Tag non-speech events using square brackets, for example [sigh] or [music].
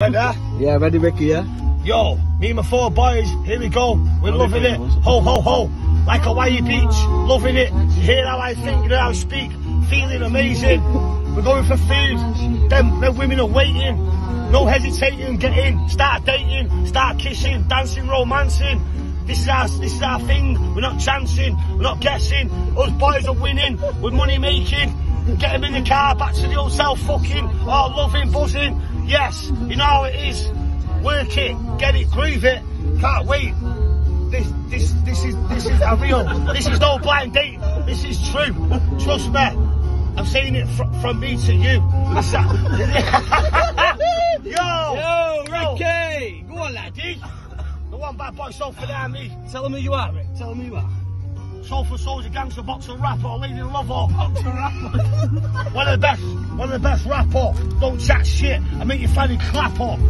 Yeah, ready, Ricky, yeah? Yo, me and my four boys, here we go. We're loving it. Ho, ho, ho. Like Hawaii Beach, loving it. You hear how I think, you know how I speak. Feeling amazing. We're going for food. Them, them women are waiting. No hesitating, get in. Start dating, start kissing, dancing, romancing. This is our, this is our thing. We're not chancing, we're not guessing. Us boys are winning, we're money making. Get them in the car, back to the old hotel, fucking, oh, loving, buzzing. Yes, you know how it is. Work it, get it, groove it. Can't wait. This, this, this is, this is a real. This is no blind date. This is true. Trust me. I'm saying it fr- from me to you. [laughs] This- Yo, Yo, Ricky! Go on, lad. D, the one bad boy sold for the army. Tell him who you are, Rick. Tell him who you are. Soul for Soldier, Gangster, Boxer, Rapper, Lady in Love, or Boxer Rapper. [laughs] one of the best, one of the best rapper. Don't chat shit. I make you find it clap up. [laughs]